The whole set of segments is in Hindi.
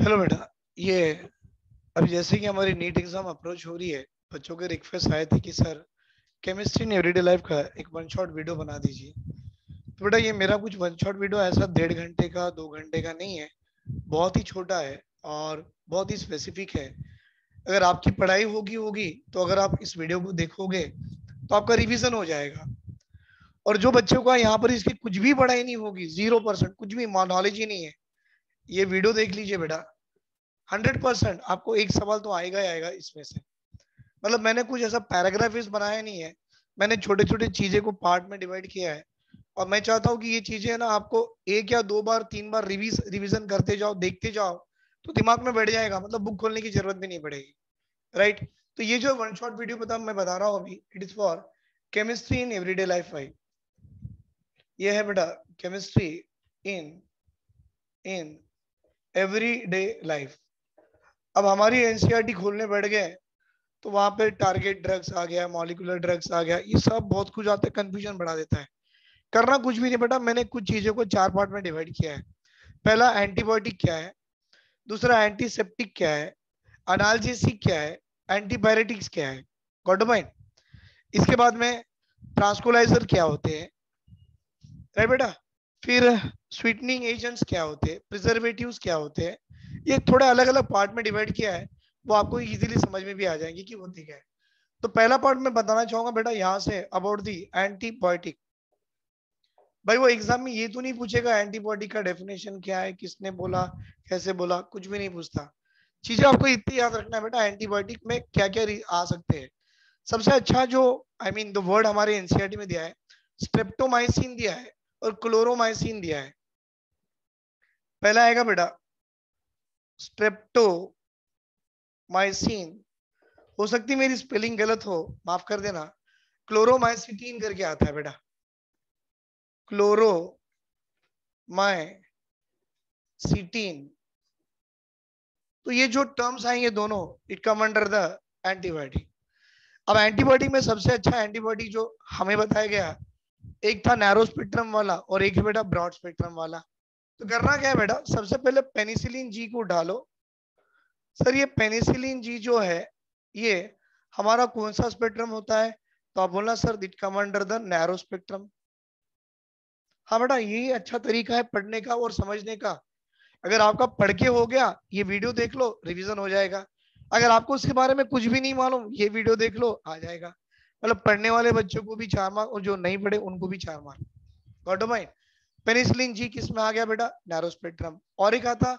हेलो बेटा। ये, अभी जैसे कि हमारी नीट एग्ज़ाम अप्रोच हो रही है, बच्चों के रिक्वेस्ट आए थे कि, sir chemistry in everyday life का एक वन शॉट वीडियो बना दीजिए। तो बेटा, ये मेरा कुछ वन शॉट वीडियो ऐसा डेढ़ घंटे का, दो घंटे का नहीं है। बहुत ही छोटा है और बहुत ही स्पेसिफिक है। अगर आपकी पढ़ाई होगी होगी तो अगर आप इस वीडियो को देखोगे तो आपका रिविजन हो जाएगा। और जो बच्चों का यहाँ पर इसकी कुछ भी पढ़ाई नहीं होगी ज़ीरो परसेंट कुछ भी नॉलेज ही नहीं है। ये वीडियो देख लीजिए बेटा। हंड्रेड परसेंट आपको एक सवाल तो आएगा ही आएगा इसमें से। मतलब मैंने कुछ ऐसा पैराग्राफ बनाया नहीं है। मैंने छोटे छोटे चीज़ें को पार्ट में डिवाइड किया है। और मैं चाहता हूँ कि ये चीज़ें ना आपको एक या दो बार, तीन बार रिविज रिविजन करते जाओ, देखते जाओ तो दिमाग में बैठ जाएगा। मतलब बुक खोलने की ज़रूरत भी नहीं पड़ेगी। राइट तो ये जो वन शॉट वीडियो बता, मैं बता रहा हूँ अभी it is for chemistry in everyday life भाई। ये है बेटा chemistry in in every day life अब हमारी एनसीआरटी खोलने बैठ गए तो वहाँ पे टारगेट ड्रग्स आ गया मॉलिकुलर ड्रग्स आ गया, ये सब बहुत कुछ आता है कंफ्यूजन बढ़ा देता है। करना कुछ भी नहीं बेटा, मैंने कुछ चीज़ों को चार पार्ट में डिवाइड किया है। पहला एंटीबायोटिक क्या है? दूसरा एंटीसेप्टिक क्या है? अनाल्जेसिक क्या है? एंटीबायोटिक्स क्या है? गॉड माइंड इसके बाद में ट्रांसकोलाइजर क्या होते हैं? राइट बेटा? फिर स्वीटनिंग एजेंट्स क्या होते हैं? प्रिजर्वेटिव्स क्या होते हैं? ये थोड़े अलग अलग पार्ट में डिवाइड किया है, वो आपको इजीली समझ में भी आ जाएँगे कि होती क्या है। तो पहला पार्ट मैं बताना चाहूँगा बेटा यहाँ से अबाउट दी एंटीबायोटिक भाई वो एग्ज़ाम में ये तो नहीं पूछेगा एंटीबायोटिक का डेफिनेशन क्या है, किसने बोला, कैसे बोला, कुछ भी नहीं पूछता। चीज़ें आपको इतनी याद रखना है बेटा एंटीबायोटिक में क्या क्या आ सकते हैं। सबसे अच्छा जो आई मीन द वर्ड हमारे एनसीआरटी में दिया है स्ट्रेप्टोमाइसिन दिया है और क्लोरोमाइसिन दिया है। पहला आएगा बेटा स्ट्रेप्टोमाइसिन। हो सकती मेरी स्पेलिंग गलत हो, माफ़ कर देना। क्लोरोमाइसिटीन करके आता है बेटा। क्लोरो माइसिटीन तो ये जो टर्म्स आएँगे दोनों it come under the antibiotic अब एंटीबायोटिक में सबसे अच्छा एंटीबायोटिक जो हमें बताया गया, एक था नैरो स्पेक्ट्रम वाला और एक बेटा ब्रॉड स्पेक्ट्रम वाला। तो करना क्या है बेटा? सबसे पहले पेनिसिलिन जी को डालो। सर, ये पेनिसिलिन जी जो है, ये हमारा कौन सा स्पेक्ट्रम होता है? तो आप बोलना, sir that come under the narrow spectrum हाँ बेटा, यही अच्छा तरीका है पढ़ने का और समझने का। अगर आपका पढ़ के हो गया, ये वीडियो देख लो रिवीजन हो जाएगा। अगर आपको उसके बारे में कुछ भी नहीं मालूम, ये वीडियो देख लो, आ जाएगा। मतलब पढ़ने वाले बच्चों को भी चार मार्क और जो नहीं पढ़े, उनको भी चार mark got mind penicillin G किसमें आ गया बेटा? Narrow spectrum. और एक आता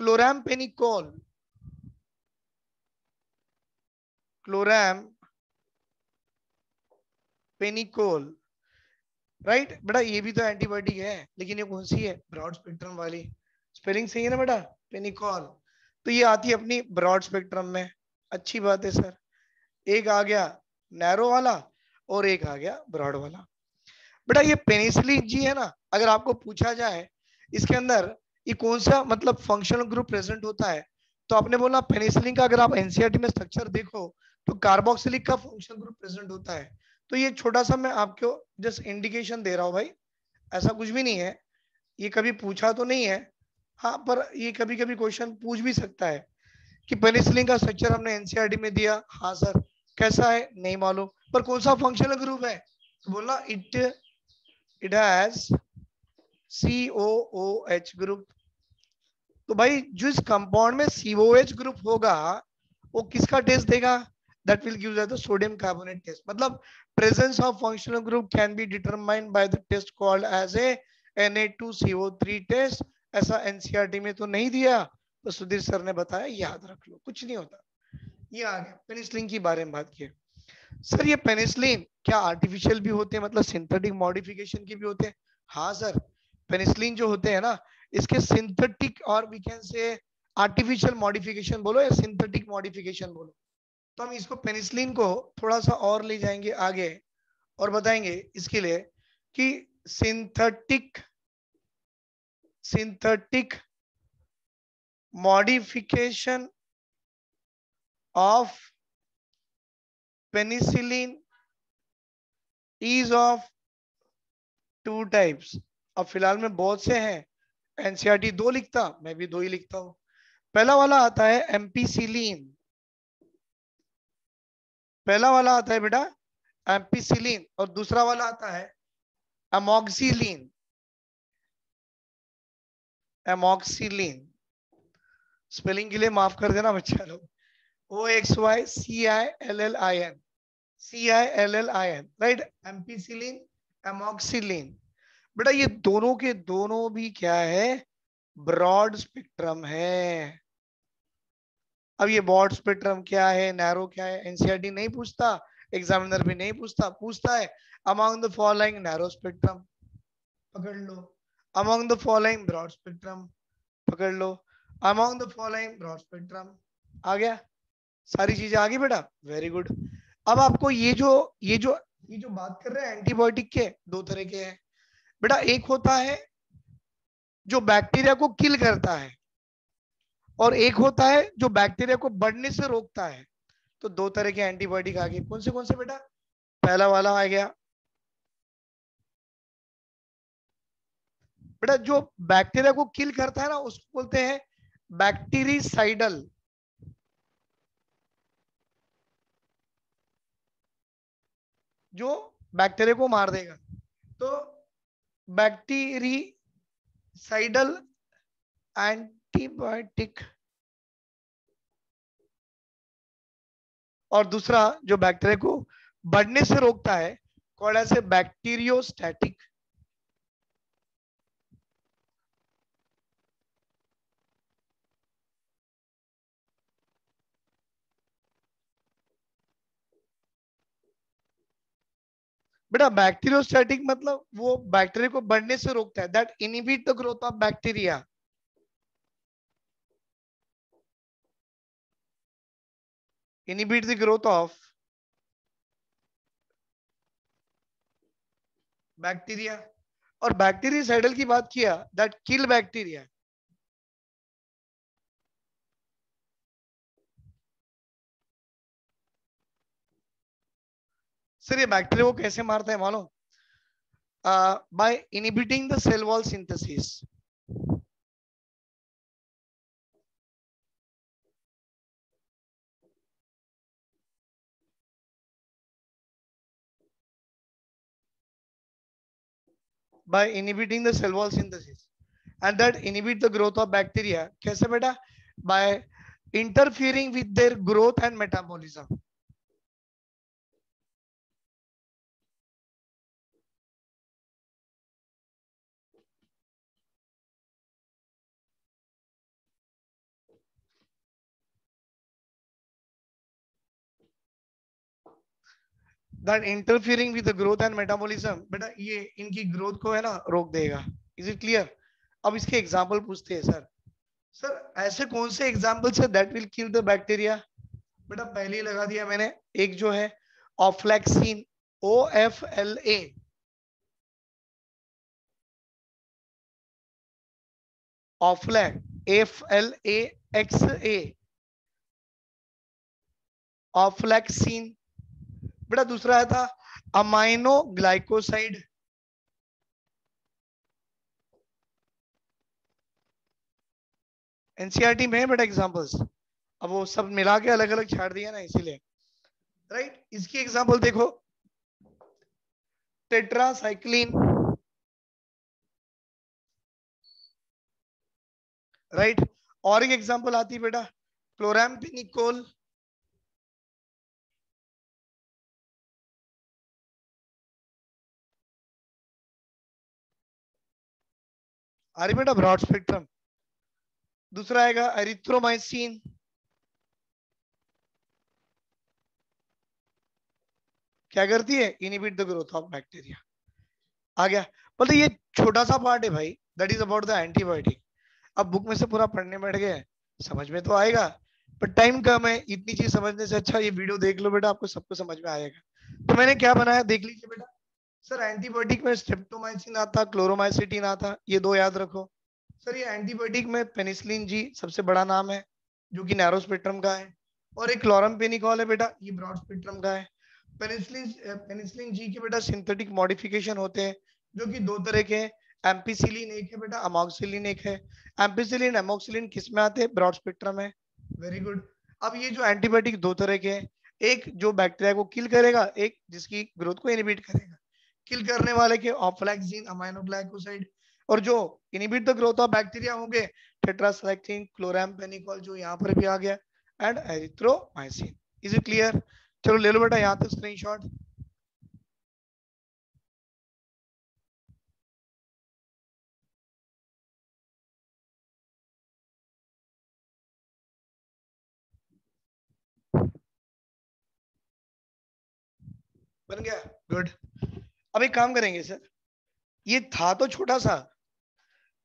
क्लोराम पेनिकोल क्लोराम पेनिकोल राइट बेटा, ये भी तो एंटीबायोटिक है, लेकिन ये कौन सी है? ब्रॉड स्पेक्ट्रम वाली। स्पेलिंग सही है ना बेटा? पेनिकोल। तो ये आती है अपनी ब्रॉड स्पेक्ट्रम में। अच्छी बात है, सर। एक आ गया नैरो वाला और एक आ गया ब्रॉड वाला। बेटा ये पेनिसिलिन जी है ना, अगर आपको पूछा जाए, इसके अंदर ये कौन सा मतलब फंक्शनल ग्रुप प्रेजेंट होता है तो आपने बोला पेनिसिलिन का अगर आप एनसीआरटी में स्ट्रक्चर देखो तो कार्बोक्सिलिक का फंक्शनल ग्रुप प्रेजेंट होता है। तो ये छोटा सा मैं आपको जस्ट इंडिकेशन दे रहा हूँ भाई, ऐसा कुछ भी नहीं है, ये कभी पूछा तो नहीं है हाँ पर ये कभी कभी क्वेश्चन पूछ भी सकता है कि पेनिसिलिन का स्ट्रक्चर हमने एनसीआरटी में दिया हाँ सर, कैसा है, नहीं मालूम, पर कौन सा फंक्शनल ग्रुप है? तो बोलना it it has C O O H group तो भाई, जो इस कंपाउंड में सीओएच ग्रुप होगा, वो किसका टेस्ट देगा? That will give the sodium carbonate test मतलब presence of functional group can be determined by the test called as a Na2CO3 test ऐसा एनसीईआरटी में तो नहीं दिया। तो सुधीर सर ने बताया, याद रख लो, कुछ नहीं होता। ये आ गया। पेनिसिलिन की बारे में बात की सर, ये पेनिसिलिन क्या आर्टिफिशियल भी होते हैं? मतलब सिंथेटिक मॉडिफिकेशन की भी होते हैं? हाँ सर पेनिसिलिन जो होते हैं ना, इसके सिंथेटिक और we can say artificial modification बोलो या सिंथेटिक मॉडिफिकेशन बोलो। तो हम इसको पेनिसिलिन को थोड़ा सा और ले जाएँगे आगे और बताएँगे इसके लिए कि synthetic synthetic modification of penicillin is of two types. अब फ़िलहाल में बहुत से हैं। एनसीआरटी दो लिखता, मैं भी दो ही लिखता हूँ। पहला वाला आता है एम्पीसिलीन। पहला वाला आता है बेटा एम्पीसिलीन और दूसरा वाला आता है एमोक्सिलीन। एमोक्सिलीन। स्पेलिंग के लिए माफ़ कर देना बच्चा लोग। O X Y C I L L I N. N right ampicillin amoxicillin बेटा, ये दोनों के दोनों भी क्या है? ब्रॉड स्पेक्ट्रम है। अब ये ब्रॉड स्पेक्ट्रम क्या है? नैरो क्या है? एनसीआरटी नहीं पूछता एग्जामिनर भी नहीं पूछता पूछता है among the following narrow spectrum पकड़ लो। Among the following broad spectrum पकड़ लो। Among the following broad spectrum आ गया? सारी चीज़ें आ गई बेटा? वेरी गुड अब आपको ये जो ये जो ये जो बात कर रहे हैं, एंटीबायोटिक के दो तरह के हैं। बेटा, एक होता है जो बैक्टीरिया को किल करता है और एक होता है जो बैक्टीरिया को बढ़ने से रोकता है। तो दो तरह के एंटीबायोटिक आ गए। कौन से कौन से बेटा? पहला वाला आ गया। बेटा, जो बैक्टीरिया को किल करता है ना, उसको बोलते हैं बैक्टीरिसाइडल। जो बैक्टीरिया को मार देगा। तो बैक्टीरिसाइडल एंटीबायोटिक और दूसरा जो बैक्टीरिया को बढ़ने से रोकता है एज ए बैक्टीरियोस्टैटिक बेटा बैक्टीरियोस्टैटिक मतलब वो बैक्टीरिया को बढ़ने से रोकता है। That inhibit the growth of bacteria inhibit the growth of bacteria और बैक्टीरिया बैक्टीरियासाइडल की बात किया दैट किल बैक्टीरिया सर ये बैक्टीरिया को कैसे मारता है मालूम by inhibiting the cell wall synthesis by inhibiting the cell wall synthesis and that inhibit the growth of bacteria kaise beta by interfering with their growth and metabolism that interfering with the growth and metabolism, बेटा, ये इनकी ग्रोथ को है ना रोक देगा। इज़ इट क्लियर अब इसके एग्जांपल पूछते हैं सर सर ऐसे कौन से एग्जांपल्स है that will kill the bacteria बेटा, पहले ही लगा दिया मैंने। एक जो है ofloxacin O F L A oflox F L A X A ofloxacin बेटा दूसरा आया था अमाइनो ग्लाइकोसाइड एनसीआरटी में बेटा एग्जांपल्स अब वो सब मिला के अलग अलग छाड़ दिया ना, इसीलिए। Right right? इसकी एग्जांपल देखो। टेट्रासाइक्लिन राइट और एक एग्जांपल आती बेटा क्लोराम्पिनिकोल आ बेटा ब्रॉड स्पेक्ट्रम। दूसरा आएगा एरिथ्रोमाइसिन क्या करती है? Inhibit the growth of bacteria आ गया। बोलते ये छोटा सा पार्ट है भाई। That is about the antibiotic अब बुक में से पूरा पढ़ने बैठ गए समझ में तो आएगा। पर टाइम कम है। इतनी चीज़ समझने से अच्छा ये वीडियो देख लो बेटा। आपको सबको समझ में आएगा। तो मैंने क्या बनाया? देख लीजिए बेटा। सर एंटीबायोटिक में स्ट्रेप्टोमाइसिन आता क्लोरोमाइसिटीन आता ये दो याद रखो। सर ये एंटीबायोटिक में पेनिसिलिन जी सबसे बड़ा नाम है, जो कि नैरो स्पेक्ट्रम का है। और एक क्लोरम पेनिकॉल है बेटा, ये ब्रॉड स्पेक्ट्रम का है। पेनिसिलिन पेनिसिलिन जी के बेटा सिंथेटिक मॉडिफिकेशन होते हैं, जो कि दो तरह के हैं। एम्पीसिलिन एक है बेटा अमोक्सिलिन एक है। एम्पीसिलिन एमोक्सिलिन किसमें आते हैं? ब्रॉड स्पेक्ट्रम है। वेरी गुड अब ये जो एंटीबायोटिक दो तरह के हैं, एक जो बैक्टीरिया को किल करेगा, एक जिसकी ग्रोथ को इनिबिट करेगा। किल करने वाले के ऑफ्लैक्सिन अमाइनोग्लाइकोसाइड और जो inhibit the growth of bacteria होंगे टेट्रासाइक्लिन क्लोरामफेनिकोल जो यहाँ पर भी आ गया and erythromycin is it clear चलो ले लो बेटा, यहाँ तक स्क्रीनशॉट बन गया? गुड अब एक काम करेंगे सर। ये था तो छोटा सा,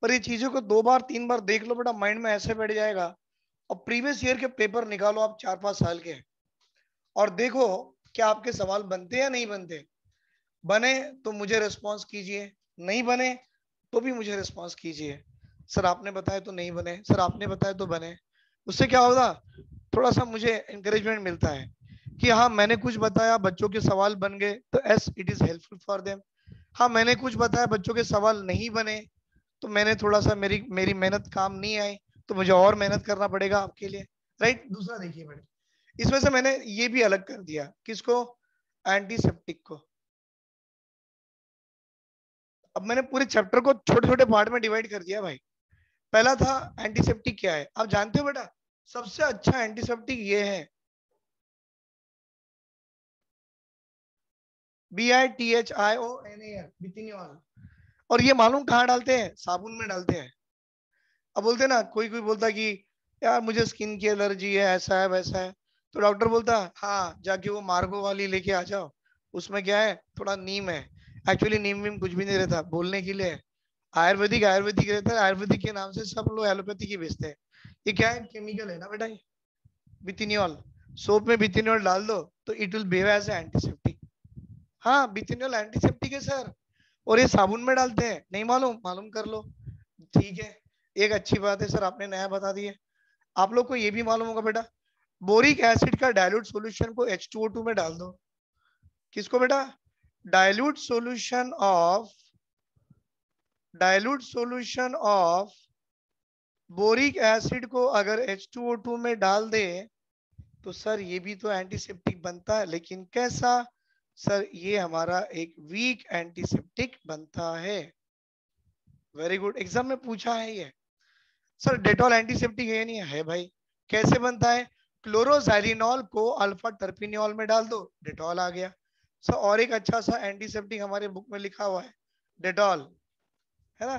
पर ये चीज़ों को दो बार, तीन बार देख लो बेटा, माइंड में ऐसे बैठ जाएगा। और प्रीवियस ईयर के पेपर निकालो आप, चार पाँच साल के। और देखो क्या आपके सवाल बनते या नहीं बनते। बने तो मुझे रिस्पॉन्स कीजिए, नहीं बने तो भी मुझे रिस्पॉन्स कीजिए। सर, आपने बताया तो नहीं बने, सर, आपने बताया तो बने। उससे क्या होगा, थोड़ा सा मुझे इंकरेजमेंट मिलता है। कि हाँ मैंने कुछ बताया, बच्चों के सवाल बन गए तो as it is helpful for them हाँ मैंने कुछ बताया, बच्चों के सवाल नहीं बने तो मैंने थोड़ा सा मेरी मेरी मेहनत काम नहीं आई तो मुझे और मेहनत करना पड़ेगा आपके लिए राइट दूसरा देखिए मैडम, इसमें से मैंने ये भी अलग कर दिया, किसको? एंटीसेप्टिक को। अब मैंने पूरे चैप्टर को छोटे छोटे पार्ट में डिवाइड कर दिया भाई। पहला था एंटीसेप्टिक क्या है? आप जानते हो बेटा? सबसे अच्छा एंटीसेप्टिक ये है B I T H I O N L और ये मालूम कहाँ डालते हैं? साबुन में डालते हैं। अब बोलते ना, कोई कोई बोलता कि, यार, मुझे स्किन की एलर्जी है, ऐसा है, वैसा है। तो डॉक्टर बोलता हाँ जाके वो मार्गो वाली लेके आ जाओ। उसमें क्या है? थोड़ा नीम है। एक्चुअली नीम वीम कुछ भी नहीं रहता, बोलने के लिए। आयुर्वेदिक आयुर्वेदिक रहता है, आयुर्वेदिक के नाम से सब लोग एलोपैथी की बेचते हैं। ये क्या है? केमिकल है ना बेटा बिथिनियल सोप में बिथिनियल डाल दो तो it will behave as antiseptic हाँ बिथिनियल एंटीसेप्टिक है सर और ये साबुन में डालते हैं। नहीं मालूम? मालूम कर लो। ठीक है। एक अच्छी बात है सर आपने नया बता दिया। आप लोग को ये भी मालूम होगा बेटा। बोरिक एसिड का डायल्यूट सॉल्यूशन को H2O2 में डाल दो। किसको बेटा? Dilute solution of dilute solution of boric acid को अगर H2O2 में डाल दे तो सर ये भी तो एंटीसेप्टिक बनता है। लेकिन कैसा? सर, ये हमारा एक वीक एंटीसेप्टिक बनता है। वेरी गुड एग्ज़ाम में पूछा है ये। सर डेटॉल एंटीसेप्टिक है नहीं है भाई। कैसे बनता है? क्लोरोजाइलिनॉल को अल्फ़ा टर्पिनियोल में डाल दो। डेटॉल आ गया। सर, और एक अच्छा सा एंटीसेप्टिक हमारे बुक में लिखा हुआ है। डेटॉल है ना?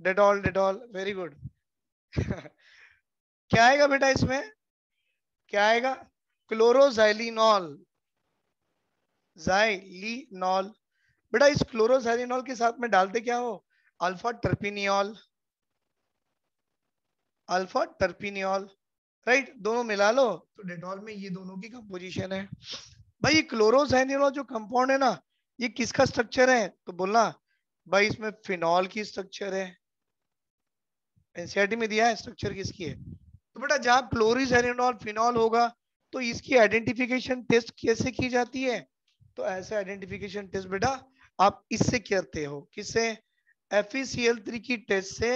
डेटॉल डेटॉल वेरी गुड क्या आएगा बेटा इसमें? क्या आएगा? क्लोरोजाइलिनॉल जाइलिनॉल बेटा, इस क्लोरोजाइलिनॉल के साथ में डालते क्या हो? Alpha terpineol alpha terpineol right? दोनों मिला लो। तो डेटॉल में ये दोनों की कंपोजिशन है। भाई, ये क्लोरोजाइनिनॉल जो कंपाउंड है ना, ये किसका स्ट्रक्चर है? तो बोलना, भाई, इसमें फिनॉल की स्ट्रक्चर है। एनसीआरटी में दिया है स्ट्रक्चर किसकी है? तो बेटा, जहाँ क्लोरिजाइनिनॉल फिनॉल होगा तो इसकी आइडेंटिफिकेशन टेस्ट कैसे की जाती है? तो ऐसे आइडेंटिफिकेशन टेस्ट बेटा, आप इससे करते हो, किससे? एफ़ की टेस्ट से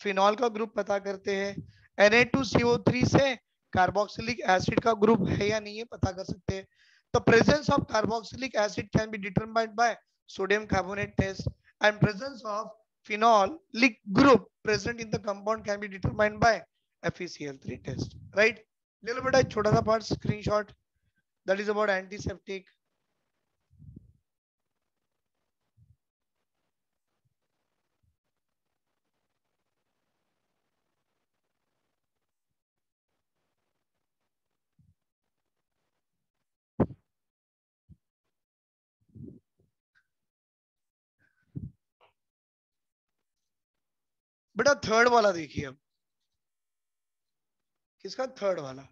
फिनॉल का ग्रुप पता करते हैं Na2CO3 से कार्बोक्सिलिक एसिड का ग्रुप है या नहीं है पता कर सकते हैं। तो presence of carboxylic acid can be determined by sodium carbonate test and presence of phenolic group present in the compound can be determined by FeCl3 test, right? ले लो बेटा छोटा सा part screenshot that is about antiseptic. बेटा थर्ड वाला देखिए अब। किसका थर्ड वाला?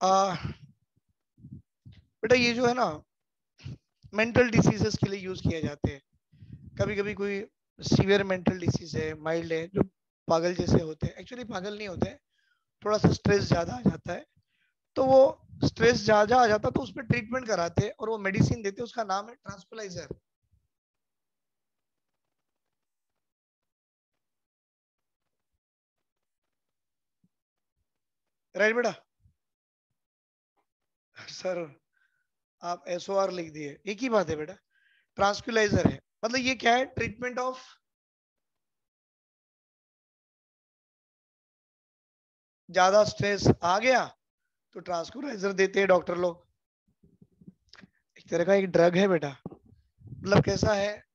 आ, बेटा ये जो है ना मेंटल डिसीजेस के लिए यूज़ किया जाते हैं। कभी कभी कोई सीवियर मेंटल डिसीज है माइल्ड है जो पागल जैसे होते हैं। एक्चुअली पागल नहीं होते थोड़ा सा स्ट्रेस ज़्यादा आ जाता है। तो वो स्ट्रेस जहाँ आ जाता है तो उस पर ट्रीटमेंट कराते हैं और वो मेडिसिन देते हैं उसका नाम है ट्रांसकुलाइजर राइट बेटा? सर, आप एस लिख दिए। एक ही बात है बेटा ट्रांसक्यूलाइजर है। मतलब ये क्या है? ट्रीटमेंट ऑफ़ ज़्यादा स्ट्रेस आ गया तो ट्रांसक्यूलाइजर देते हैं डॉक्टर लोग। एक तरह का एक ड्रग है बेटा। मतलब कैसा है?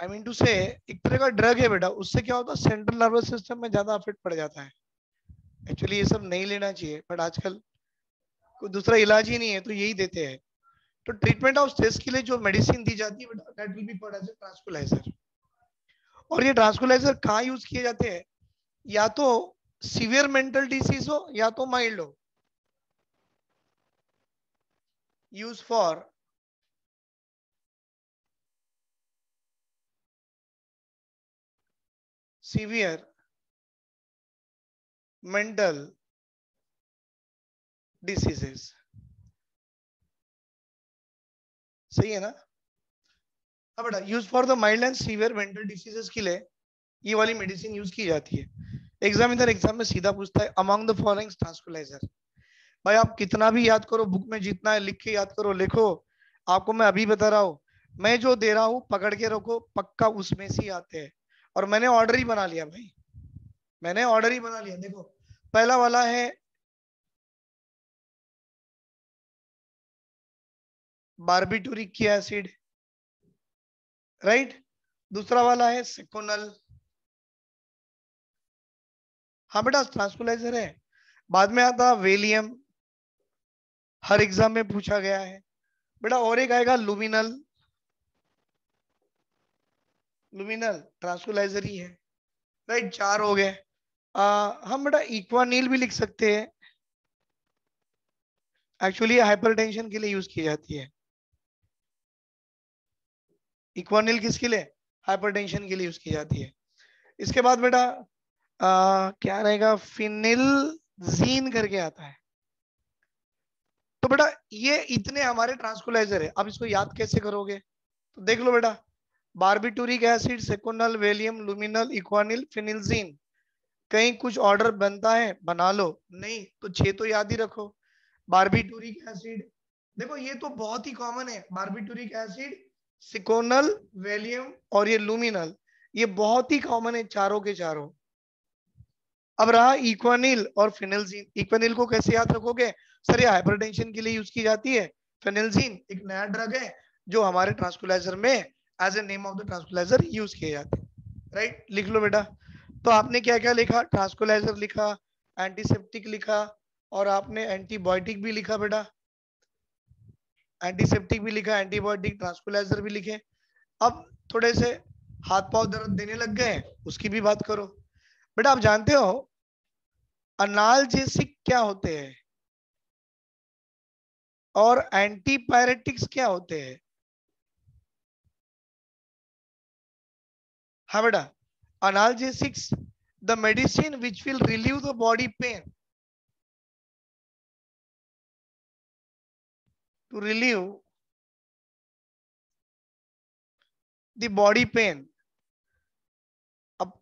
आई मीन टू से एक तरह का ड्रग है बेटा, उससे क्या होता है सेंट्रल नर्वस सिस्टम में ज़्यादा अफेक्ट पड़ जाता है। एक्चुअली ये सब नहीं लेना चाहिए बट आजकल कोई दूसरा इलाज ही नहीं है तो यही देते हैं। तो ट्रीटमेंट ऑफ़ स्ट्रेस के लिए जो मेडिसिन दी जाती है that will be called as tranquilizer और ये ट्रांसकुलाइजर कहाँ यूज़ किए जाते हैं? या तो सीवियर मेंटल डिसीज हो, या तो माइल्ड हो। Use for severe mental diseases. सही है ना? अब बेटा use for the mild and severe mental diseases के लिए ये वाली मेडिसिन यूज़ की जाती है। एग्जामिनर एग्ज़ाम में सीधा पूछता है अमंग द फॉलोइंग ट्रांसकुलाइजर भाई, आप कितना भी याद करो बुक में जितना है लिख के याद करो, लिखो। आपको मैं अभी बता रहा हूँ, मैं जो दे रहा हूँ, पकड़ के रखो, पक्का उसमें से आते हैं। और मैंने ऑर्डर ही बना लिया भाई। मैंने ऑर्डर ही बना लिया। देखो, पहला वाला है बारबिटूरिक की एसिड राइट दूसरा वाला है सिकोनल हाँ बेटा ट्रांसकुलाइजर है। बाद में आता वेलियम हर एग्ज़ाम में पूछा गया है। बेटा, और एक आएगा लुमिनल लुमिनल ट्रांसकुलाइजर ही है। राइट चार हो गए। हम बेटा इक्वानील भी लिख सकते हैं। एक्चुअली हाइपरटेंशन के लिए यूज़ की जाती है। इक्वानिल किसके लिए? हाइपरटेंशन के लिए यूज़ की जाती है। इसके बाद बेटा क्या रहेगा? फिनिल जीन करके आता है। तो बेटा, ये इतने हमारे ट्रांसकुलाइजर है। अब इसको याद कैसे करोगे? तो देख लो बेटा। Barbituric acid, Seconal, Valium, Luminal, Equanil, phenelzine. कहीं कुछ ऑर्डर बनता है, बना लो। नहीं तो छह तो याद ही रखो। बारबिटूरिक एसिड, देखो, ये तो बहुत ही कॉमन है। बारबिटूरिक एसिड, सिकोनल, वेलियम और ये लुमिनल, ये बहुत ही कॉमन है चारों के चारों। अब रहा इक्वानिल और फिनिलजीन। इक्वानिल को कैसे याद रखोगे? सर, ये हाइपरटेंशन के लिए यूज़ की जाती है। फिनिलजीन एक नया ड्रग है जो हमारे ट्रांसकुलाइजर में as a name of the tranquilizer use किए जाते हैं राइट लिख लो बेटा तो आपने क्या क्या लिखा ट्रांसकुलाइजर लिखा एंटीसेप्टिक लिखा और आपने एंटीबायोटिक भी लिखा बेटा एंटीसेप्टिक भी लिखा एंटीबायोटिक ट्रांसकुलाइजर भी लिखे अब थोड़े से हाथ पाव दर्द देने लग गए उसकी भी बात करो बेटा आप जानते हो अनालजेसिक क्या होते हैं और एंटीपायरेटिक्स क्या होते हैं हाँ बेटा, analgesics, the medicine which will relieve the body pain. To relieve the body pain. अब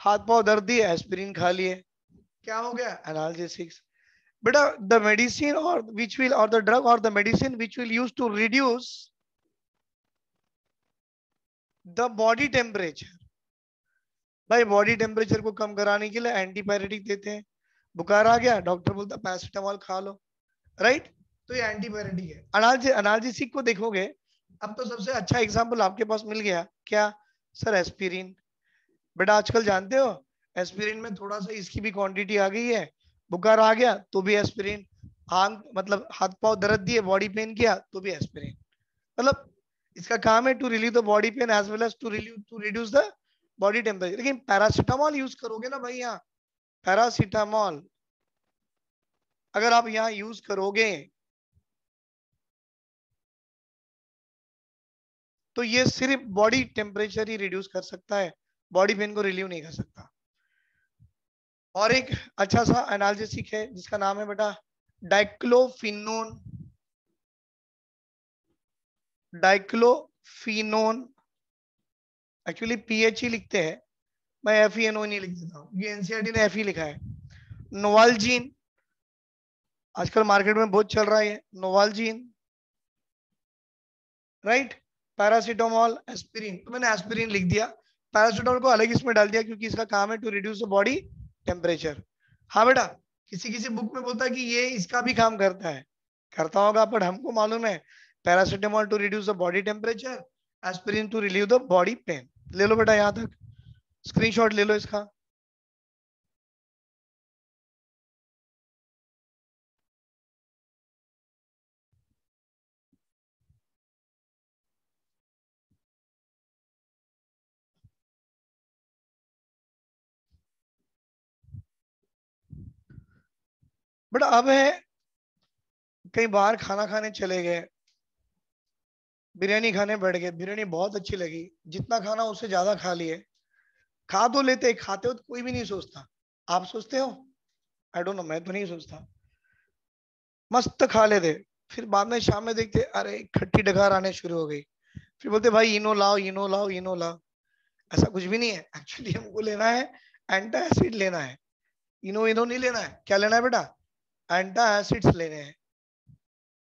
हाथ पाव दर्द दिए एस्पिरिन खा लिए। क्या हो गया? एनाल्जेसिक्स बेटा द मेडिसिन और विच विल और द ड्रग और the medicine which will use to reduce the body temperature भाई बॉडी टेम्परेचर को कम कराने के लिए एंटीबायोटिक देते हैं। बुखार आ गया डॉक्टर बोलता पैरासिटामोल खा लो। राइट तो ये एंटीबायोटिक है। अनालजे अनालजेसिक को देखोगे, अब तो सबसे अच्छा एग्ज़ाम्पल आपके पास मिल गया। क्या? सर एस्पिरिन बेटा, आजकल जानते हो एस्पिरिन में थोड़ा सा इसकी भी क्वांटिटी आ गई है। बुखार आ गया तो भी एस्पिरिन आंग मतलब हाथ पाव दर्द दिए बॉडी पेन किया तो भी एस्पिरिन मतलब इसका काम है to relieve the body pain as well as to relieve to reduce the body temperature लेकिन पैरासिटामोल यूज़ करोगे ना भाई यहाँ पैरासिटामोल अगर आप यहाँ यूज़ करोगे तो ये सिर्फ़ बॉडी टेम्परेचर ही रिड्यूस कर सकता है। बॉडी पेन को रिलीव नहीं कर सकता। और एक अच्छा सा एनाल्जेसिक है, जिसका नाम है बेटा डाइक्लोफिनोन डाइक्लोफिनोन एक्चुअली पी एच ही लिखते हैं। मैं एफ़ ई एन ओ नहीं लिख देता हूँ। ये एनसीआरटी ने एफ़ ई लिखा है। नोवालजीन आजकल मार्केट में बहुत चल रहा है नोवालजीन राइट पैरासीटामोल एस्पिरिन तो मैंने एस्पिरिन लिख दिया। पैरासीटामोल को अलग इसमें डाल दिया क्योंकि इसका काम है to reduce the body temperature हाँ बेटा, किसी किसी बुक में बोलता है कि ये इसका भी काम करता है। करता होगा बट हमको मालूम है। Paracetamol to reduce the body temperature aspirin to relieve the body pain ले लो बेटा यहाँ तक। स्क्रीनशॉट ले लो इसका। बट अब है कई बार खाना खाने चले गए। बिरयानी खाने बैठ गए, बिरयानी बहुत अच्छी लगी, जितना खाना उससे ज़्यादा खा लिए। खा तो लेते, खाते हो तो कोई भी नहीं सोचता। आप सोचते हो? आई डोंट नो मैं तो नहीं सोचता। मस्त खा लेते, फिर बाद में शाम में देखते, अरे, खट्टी डकार आने शुरू हो गई। फिर बोलते, भाई, इनो लाओ इनो लाओ इनो लाओ। ऐसा कुछ भी नहीं है। एक्चुअली हमको लेना है एंटा एसिड लेना है। इनो इनो नहीं लेना है। क्या लेना है बेटा? एंटा एसिड्स लेने हैं।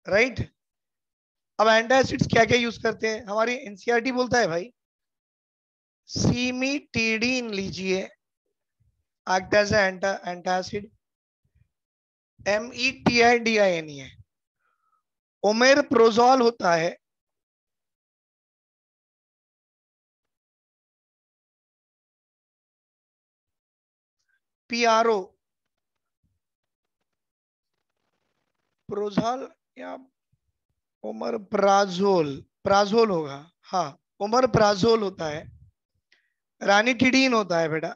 राइट अब एंटा एसिड्स क्या क्या यूज़ करते हैं? हमारी एनसीआरटी e बोलता है भाई सीमीटीडीन लीजिए act as M E T I D I N है। ओमेर प्रोजॉल होता है पी आर ओ प्रोजॉल या उमर प्राजोल प्राजोल होगा। हाँ उमर प्राजोल होता है। रानी टिडीन होता है बेटा।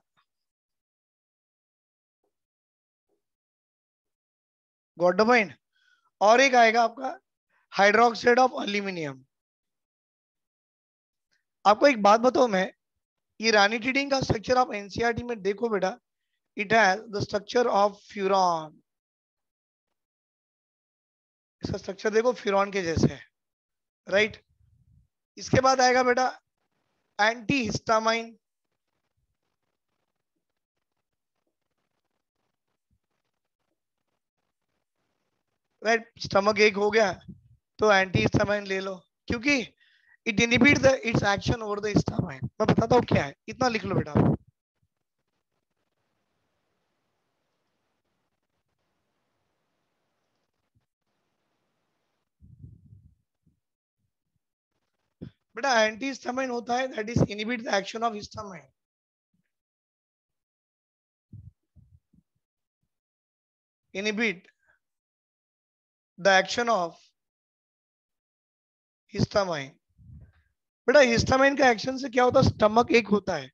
गॉड और एक आएगा आपका, हाइड्रोक्साइड ऑफ़ एल्यूमिनियम। आपको एक बात बताओ मैं, ये रानी टिडिंग का स्ट्रक्चर ऑफ़ एनसीआरटी में देखो बेटा। It has the structure of furan इसका स्ट्रक्चर देखो फिरॉन के जैसे है राइट इसके बाद आएगा बेटा एंटी हिस्टामाइन राइट स्टमक एक हो गया तो एंटी हिस्टामाइन ले लो, क्योंकि it inhibit the its action over the histamine मैं बताता हूँ क्या है, इतना लिख लो बेटा बेटा एंटी हिस्टामाइन होता है that is inhibit the action of histamine inhibit the action of histamine बेटा हिस्टामाइन का एक्शन से क्या होता है? स्टमक एक होता है।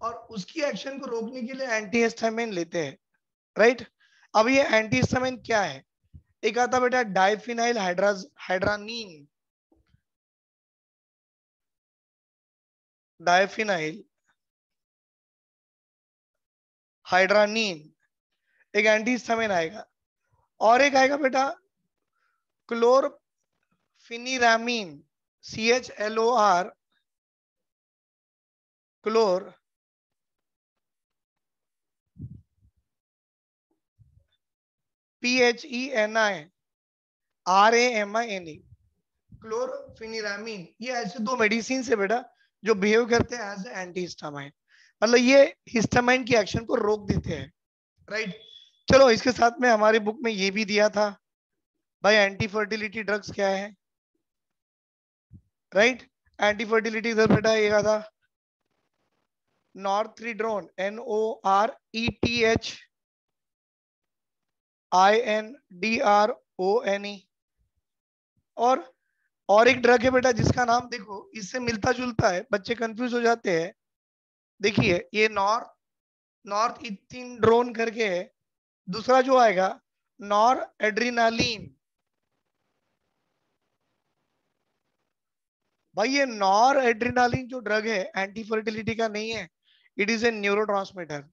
और उसकी एक्शन को रोकने के लिए एंटी हिस्टामाइन लेते हैं। राइट अब ये एंटी हिस्टामाइन क्या है? एक आता बेटा डाइफिनाइल हाइड्राज हाइड्रानीन डायफिनाइल, हाइड्रानीन, एक एंटीस्टामिन आएगा। और एक आएगा बेटा chlor chlorpheniramine C H L O R chlor P H E N I R A M I N E chlorpheniramine ये ऐसे दो मेडिसिन है बेटा। जो बिहेव करते हैं एज एंटी हिस्टामाइन मतलब ये हिस्टामाइन की एक्शन को रोक देते हैं राइट चलो, इसके साथ में हमारी बुक में ये भी दिया था, भाई एंटी फर्टिलिटी ड्रग्स क्या है? राइट एंटी फर्टिलिटी इधर बेटा ये था norethindrone N O R E T H I N D R O N E और और एक ड्रग है बेटा, जिसका नाम देखो, इससे मिलता जुलता है, बच्चे कंफ्यूज हो जाते हैं। देखिए, ये नॉर्थ नॉर्थ इथिन ड्रोन करके है। दूसरा जो आएगा, नॉर एड्रीनालीन। भाई, ये नॉर एड्रीनालिन जो ड्रग है एंटी फर्टिलिटी का नहीं है। It is a neuro transmitter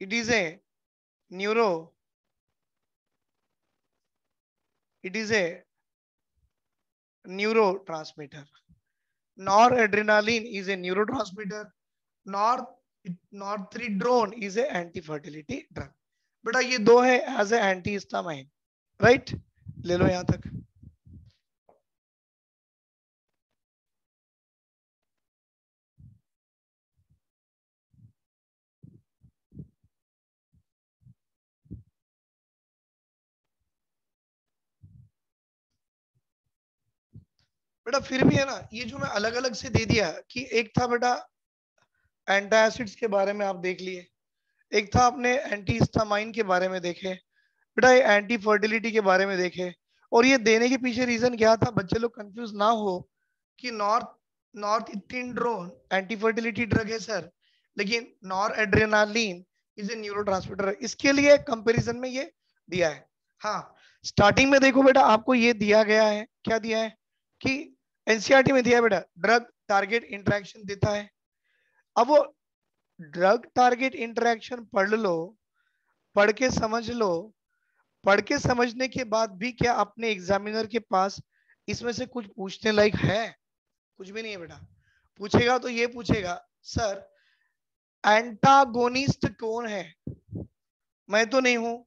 it is a neuro it is a adrenaline is a neuro transmitter nor norethindrone a anti fertility drug बेटा ये दो है as a anti histamine right ले लो यहाँ तक। बेटा फिर भी है ना, ये जो मैं अलग अलग से दे दिया कि एक था बेटा एंटासिड्स के बारे में आप देख लिए, एक था आपने एंटी के बारे में देखे, बेटा ये एंटी फर्टिलिटी के बारे में देखे, और ये देने के पीछे रीजन क्या था, बच्चे लोग कंफ्यूज ना हो कि nor norethindrone anti fertility drug है सर लेकिन noradrenaline is a neuro इसके लिए कंपेरिजन में ये दिया है। हाँ स्टार्टिंग में देखो बेटा, आपको ये दिया गया है, क्या दिया है? कि एनसीआरटी में दिया बेटा ड्रग टारगेट इंटरेक्शन देता है। अब वो ड्रग टारगेट इंटरेक्शन पढ़ लो, पढ़ के समझ लो। पढ़ के समझने के बाद भी क्या अपने एग्जामिनर के पास इसमें से कुछ पूछने लायक है? कुछ भी नहीं है बेटा। पूछेगा तो ये पूछेगा, सर एंटागोनिस्ट कौन है? मैं तो नहीं हूँ,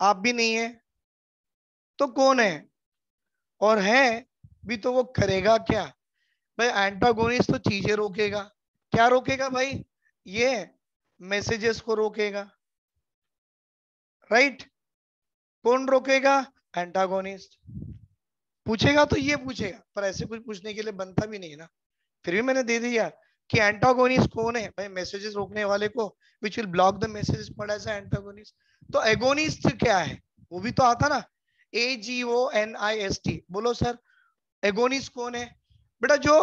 आप भी नहीं है तो कौन है? और है भी तो वो करेगा क्या? भाई एंटागोनिस्ट तो चीज़ें रोकेगा। क्या रोकेगा भाई? ये मैसेजेस को रोकेगा। राइट कौन रोकेगा? एंटागोनिस्ट पूछेगा तो ये पूछेगा, पर ऐसे कुछ पूछने के लिए बनता भी नहीं ना। फिर भी मैंने दे दिया कि एंटागोनिस्ट कौन है? भाई मैसेजेस रोकने वाले को which will block the messages पढ़ा ऐसा एंटागोनिस्ट तो एगोनिस्ट क्या है? वो भी तो आता ना। A G O N I S T बोलो सर एगोनिस्ट कौन है? बेटा जो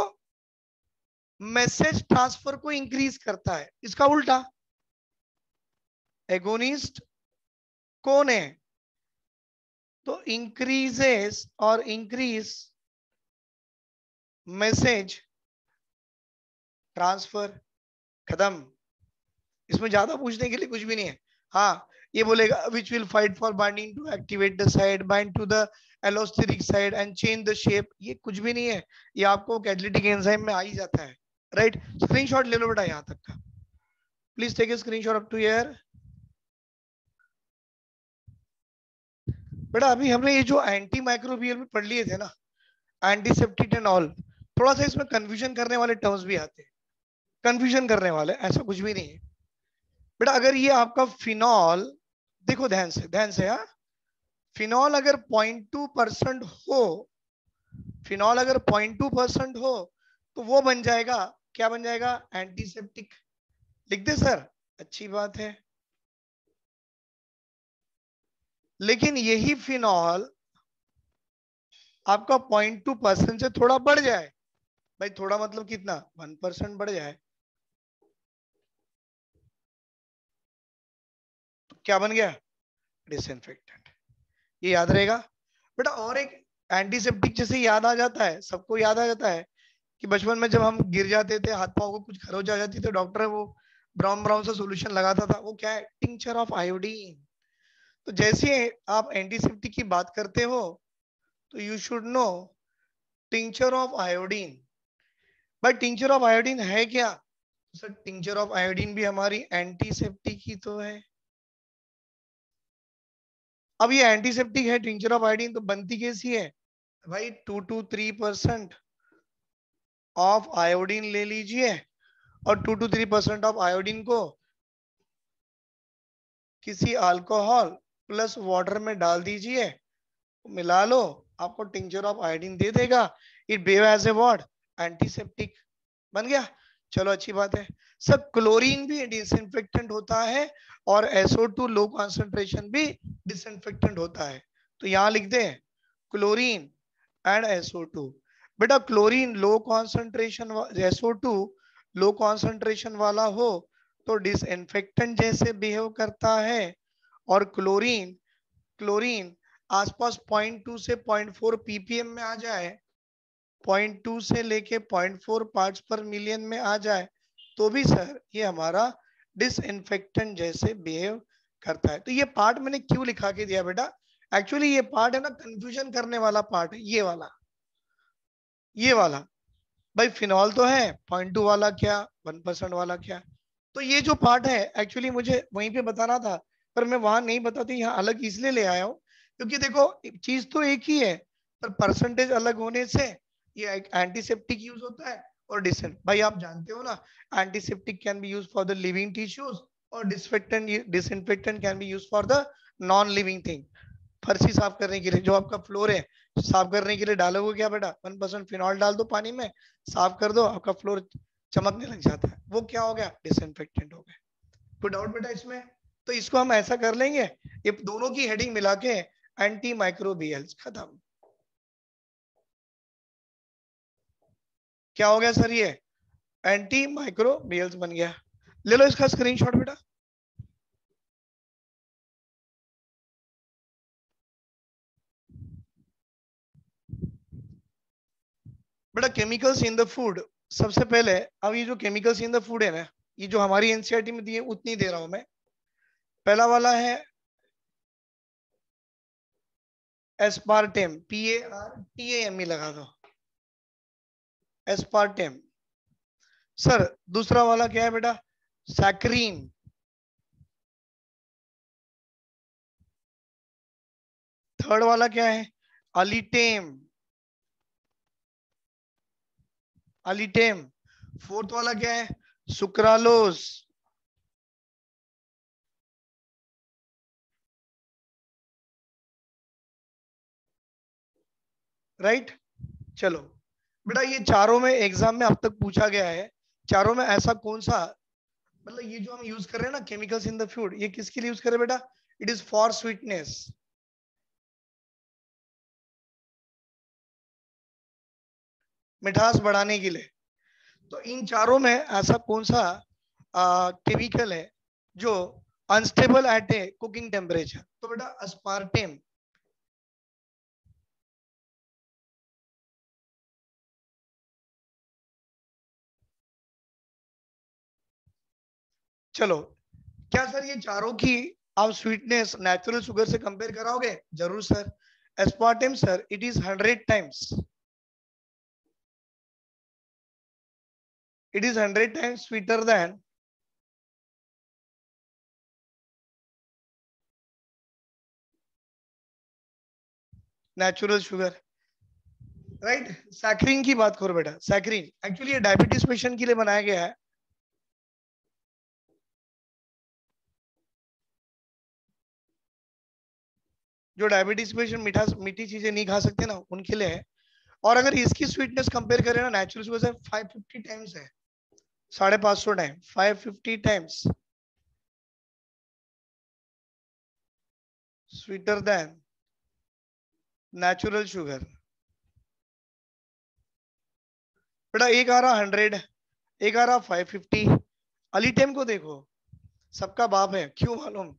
मैसेज ट्रांसफ़र को इंक्रीज करता है, इसका उल्टा। एगोनिस्ट कौन है? तो इंक्रीजेस और इंक्रीज मैसेज ट्रांसफ़र खत्म। इसमें ज़्यादा पूछने के लिए कुछ भी नहीं है। हाँ ये बोलेगा which will fight for binding to activate the side bind to the allosteric side and change the shape ये कुछ भी नहीं है, ये आपको कैटलिटिक एंजाइम में आ ही जाता है राइट स्क्रीनशॉट ले लो बेटा यहाँ तक का। Please take screenshot up to here बेटा अभी हमने ये जो एंटी माइक्रोबियल में पढ़ लिए थे ना एंटीसेप्टिक एंड ऑल थोड़ा सा इसमें कंफ्यूजन करने वाले टर्म्स भी आते हैं। कंफ्यूजन करने वाले, ऐसा कुछ भी नहीं है। बेटा अगर ये आपका फिनॉल देखो ध्यान से ध्यान से हाँ। फिनॉल अगर पॉइंट टू परसेंट हो, फिनॉल अगर पॉइंट टू परसेंट हो तो वो बन जाएगा, क्या बन जाएगा? एंटीसेप्टिक लिख दे, सर। अच्छी बात है। लेकिन यही फिनॉल आपका पॉइंट टू परसेंट से थोड़ा बढ़ जाए। भाई, थोड़ा मतलब कितना? वन परसेंट बढ़ जाए। क्या बन गया? डिसइनफेक्टेंट ये याद रहेगा? बेटा, और एक एंटीसेप्टिक जैसे याद आ जाता है, सबको याद आ जाता है कि बचपन में जब हम गिर जाते थे, हाथ पाओ को कुछ खरोच आ जाती तो डॉक्टर वो ब्राउन ब्राउन सा सोल्यूशन लगाता था। वो क्या है? टिंचर ऑफ़ आयोडीन तो जैसे आप एंटीसेप्टिक की बात करते हो तो you should know tincture of iodine but tincture of iodine है क्या? सर टिंचर ऑफ़ आयोडीन भी हमारी एंटीसेप्टिक ही तो है। अब ये एंटीसेप्टिक है टिंचर ऑफ़ आयोडीन तो बनती कैसी है? भाई two two three percent of iodine ले लीजिए और two two three percent of iodine को किसी अल्कोहल प्लस वाटर में डाल दीजिए, मिला लो, आपको टिंचर ऑफ़ आयोडीन दे देगा। It behave as a what antiseptic बन गया? चलो अच्छी बात है। सब क्लोरीन भी डिसइंफेक्टेंट होता है और SO2 लो कॉन्सेंट्रेशन भी डिसइंफेक्टेंट होता है। तो यहाँ लिख दे क्लोरीन एंड SO2 बेटा chlorine low concentration SO2 low concentration वाला हो तो डिसइंफेक्टेंट जैसे बिहेव करता है और क्लोरीन क्लोरीन आसपास 0.2 से 0.4 ppm में आ जाए पॉइंट टू से लेके point four part per million में आ जाए तो भी सर ये हमारा डिसइनफेक्टेंट जैसे बिहेव करता है। तो ये पार्ट मैंने क्यों लिखा के दिया बेटा? एक्चुअली ये पार्ट है ना कंफ्यूजन करने वाला पार्ट है, ये वाला। ये वाला। भाई फिनॉल तो है, पॉइंट टू वाला क्या, वन परसेंट वाला क्या? तो ये जो पार्ट है एक्चुअली मुझे वहीं पे बताना था, पर मैं वहाँ नहीं बताती, यहाँ अलग इसलिए ले आया हूँ, क्योंकि देखो, चीज़ तो एक ही है, पर परसेंटेज अलग होने से ये एक एंटीसेप्टिक यूज़ होता है और डिसेंट भाई आप जानते हो ना antiseptic can be use for the living tissues और disinfectant disinfectant can be use for the non living thing फर्शी साफ़ करने के लिए, जो आपका फ्लोर है, साफ़ करने के लिए डालोगे क्या बेटा? वन परसेंट फिनॉल डाल दो पानी में, साफ़ कर दो, आपका फ्लोर चमकने लग जाता है। वो क्या हो गया? डिसइनफेक्टेंट हो गया। कोई डाउट बेटा इसमें? तो इसको हम ऐसा कर लेंगे, ये दोनों की हेडिंग मिला के एंटी माइक्रोबियल्स खत्म। क्या हो गया सर ये? एंटी माइक्रोबियल्स बन गया। ले लो इसका स्क्रीनशॉट बेटा। बेटा केमिकल्स इन द फ़ूड सबसे पहले, अब ये जो केमिकल्स इन द फ़ूड है ना, ये जो हमारी एनसीआरटी में दिए, उतनी दे रहा हूँ मैं। पहला वाला है aspartame P A R T M E लगा दो। एस्पार्टेम सर, दूसरा वाला क्या है बेटा? सैक्रीन थर्ड वाला क्या है? अलीटेम अलीटेम फोर्थ वाला क्या है? Sucralose right right? चलो। बेटा, ये चारों में एग्ज़ाम में अब तक पूछा गया है, चारों में ऐसा कौन सा मतलब ये जो हम यूज़ कर रहे हैं ना केमिकल्स इन द फ़ूड ये किसके लिए यूज़ कर बेटा? इट इज़ फॉर स्वीटनेस मिठास बढ़ाने के लिए। तो इन चारों में ऐसा कौन सा केमिकल है जो unstable at a cooking temperature तो बेटा अस्पार्टेम चलो। क्या सर ये चारों की आप स्वीटनेस नेचुरल शुगर से कंपेयर कराओगे? ज़रूर sir. Aspartame sir it is hundred times it is 100 times sweeter than natural sugar right saccharin की बात करो बेटा सैक्रीन एक्चुअली ये डायबिटीज़ पेशेंट के लिए बनाया गया है। जो डायबिटीज़ पेशेंट मीठा, मीठी चीज़ें नहीं खा सकते ना, उनके लिए है। और अगर इसकी स्वीटनेस कंपेयर करें ना नेचुरल शुगर से 550 टाइम्स है। साढ़े पाँच सौ time five fifty times sweeter than natural sugar बेटा, एक आ रहा हंड्रेड एक आ रहा फाइव फिफ्टी अलीटेम को देखो, सबका बाप है, क्यों मालूम?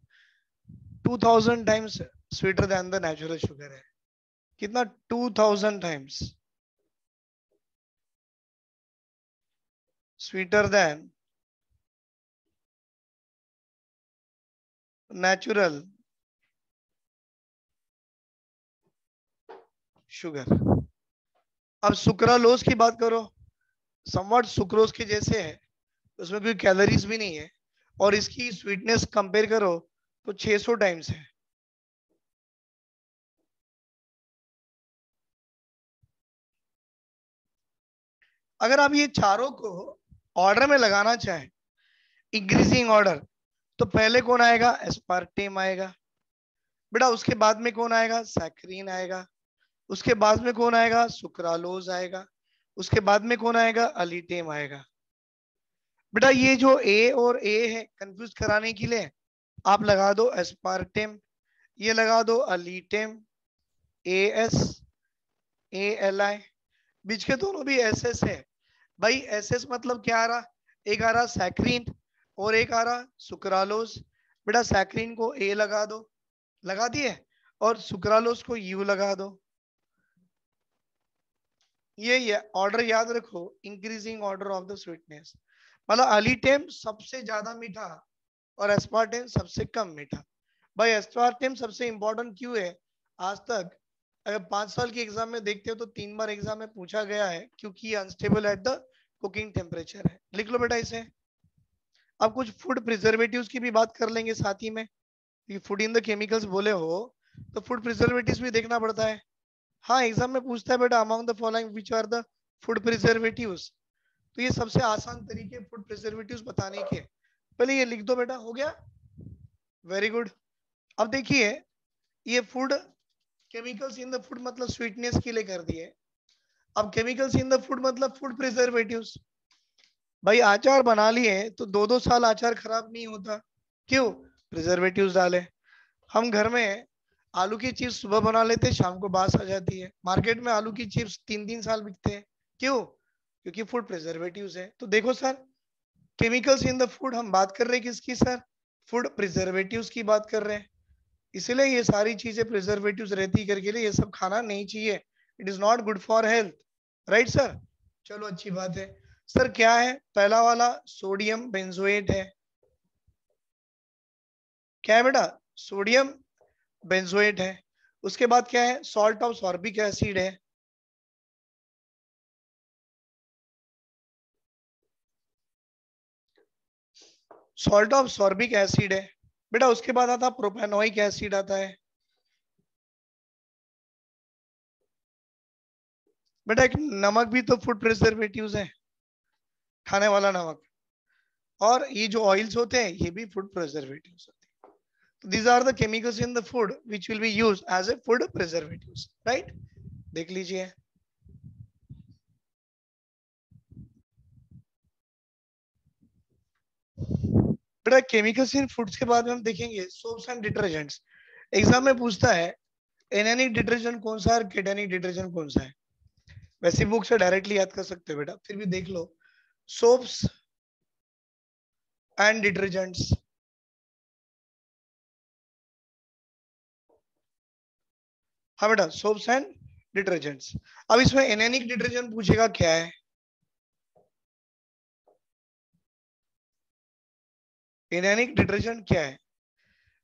Two thousand times sweeter than the natural sugar है। कितना two thousand times sweeter than natural sugar अब सुक्रालोज की बात करो समवट सुक्रोज के जैसे है, उसमें कोई कैलोरीज भी नहीं है, और इसकी स्वीटनेस कंपेयर करो तो 600 टाइम्स है। अगर आप ये चारों को ऑर्डर में लगाना चाहे इंक्रीजिंग ऑर्डर तो पहले कौन आएगा? एस्पार्टेम आएगा। बेटा, उसके बाद में कौन आएगा? सैक्रीन आएगा। उसके बाद में कौन आएगा? सुक्रालोज आएगा। उसके बाद में कौन आएगा? अलीटेम आएगा। बेटा, ये जो ए और ए है कंफ्यूज कराने के लिए आप लगा दो एस्पार्टेम ये लगा दो अलीटेम A S A L I बीच के दोनों भी एस एस है। भाई एस एस मतलब क्या आ रहा? एक आ रहा सैक्रीन और एक आ रहा सुक्रालोस बेटा सैक्रीन को ए लगा दो। लगा दिए? और सुक्रालोस को यू लगा दो। ये ये ऑर्डर याद रखो। Increasing order of the sweetness मतलब अलीटेम सबसे ज़्यादा मीठा और एस्पार्टेम सबसे कम मीठा। भाई एस्पार्टेम सबसे इंपॉर्टेंट क्यों है? आज तक अगर पाँच साल की एग्ज़ाम में देखते हो तो तीन बार एग्ज़ाम में पूछा गया है क्योंकि ये unstable at the cooking temperature है। लिख लो बेटा इसे। अब कुछ फ़ूड प्रिजर्वेटिव्स की भी बात कर लेंगे साथ ही में। फ़ूड इन द केमिकल्स बोले हो तो फ़ूड प्रिजर्वेटिव्स भी देखना पड़ता है। हाँ एग्ज़ाम में पूछता है बेटा among the following which are the food preservatives तो ये सबसे आसान तरीके फ़ूड प्रिजर्वेटिव्स बताने के। पहले ये लिख दो बेटा, हो गया? वेरी गुड अब देखिए, ये food chemicals in the food मतलब स्वीटनेस के लिए कर दिए। अब केमिकल्स इन द फ़ूड मतलब फ़ूड प्रिजर्वेटिव्स भाई आचार बना लिए तो दो दो साल आचार खराब नहीं होता। क्यों? प्रिजर्वेटिव्स डाले। हम घर में आलू की चिप्स सुबह बना लेते, शाम को बास आ जाती है। मार्केट में आलू की चिप्स तीन तीन साल बिकते हैं। क्यों? क्योंकि फ़ूड प्रिजर्वेटिव है। तो देखो sir chemicals in the food हम बात कर रहे हैं किसकी सर फ़ूड प्रिजर्वेटिव की बात कर रहे हैं। इसलिए ये सारी चीज़ें प्रिजर्वेटिव रहती करके लिए, ये सब खाना नहीं चाहिए। It is not good for health right sir चलो, अच्छी बात है। सर क्या है? पहला वाला सोडियम बेंजोएट है। क्या है बेटा? सोडियम बेंजोएट है। उसके बाद क्या है? सॉल्ट ऑफ़ सॉर्बिक एसिड है। सॉल्ट ऑफ़ सॉर्बिक एसिड है। बेटा, उसके बाद आता प्रोपेनोइक एसिड आता है। बेटा, एक नमक भी तो फ़ूड प्रिजर्वेटिव्स है, खाने वाला नमक। और ये जो ऑयल्स होते हैं, ये भी फ़ूड प्रिजर्वेटिव होते हैं। these are the chemicals in the food which will be used as a food preservatives, right? देख लीजिए। बेटा केमिकल्स इन फूड्स के बाद में हम देखेंगे सोप्स एंड डिटर्जेंट्स एग्ज़ाम में पूछता है एनेनिक डिटर्जेंट कौन सा है केटेनिक डिटर्जेंट कौन सा है? वैसे बुक से डायरेक्टली याद कर सकते हो बेटा, फिर भी देख लो। सोप्स एंड डिटर्जेंट्स हाँ बेटा सोप्स एंड डिटर्जेंट्स अब इसमें एनेनिक डिटर्जेंट पूछेगा क्या है? एनेनिक डिटर्जेंट क्या है?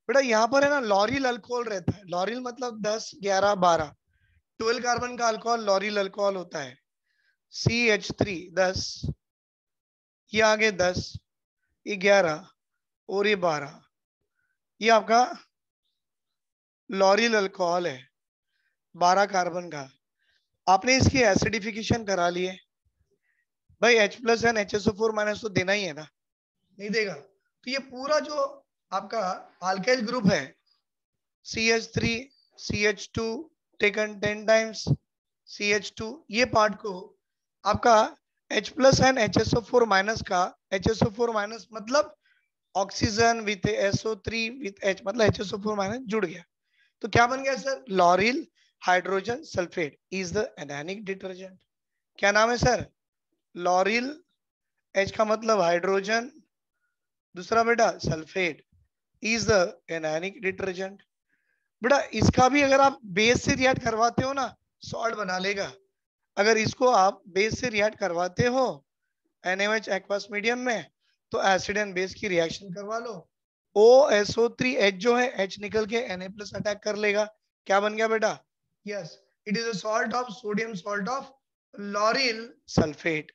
बेटा, यहाँ पर है ना, लॉरिल अल्कोहल रहता है। लॉरिल मतलब दस, ग्यारह, बारह। ट्वेल्व कार्बन का अल्कोहल, लॉरिल अल्कोहल होता है। सी एच थ्री दस। ये आगे दस, ये ग्यारह, और ये बारह। ये आपका लॉरिल अल्कोहल है, बारह कार्बन का। आपने इसकी एसिडिफिकेशन करा लिए भाई H plus N H S O four minus तो देना ही है ना। नहीं देगा। तो ये पूरा जो आपका आल्काइल ग्रुप है C H three C H two taken ten times C H two ये पार्ट को आपका H plus N H S O four minus का H S O four minus मतलब oxygen with SO three with H मतलब H S O four minus जुड़ गया। तो क्या बन गया sir lauryl hydrogen sulphate is the anionic detergent क्या नाम है सर लॉरिल एच का मतलब हाइड्रोजन दूसरा बेटा, सल्फेट इज़ द डिटर्जेंट बेटा, इसका भी अगर आप बेस से रिएक्ट करवाते हो ना सॉल्ट बना लेगा। अगर इसको आप बेस से रिएक्ट करवाते हो एनएमएच एक्वास मीडियम में तो एसिड एंड बेस की रिएक्शन करवा लो। O S O three H जो है एच निकल के एन ए प्लस अटैक कर लेगा। क्या बन गया बेटा? Yes it is a salt of sodium salt of lauryl sulfate.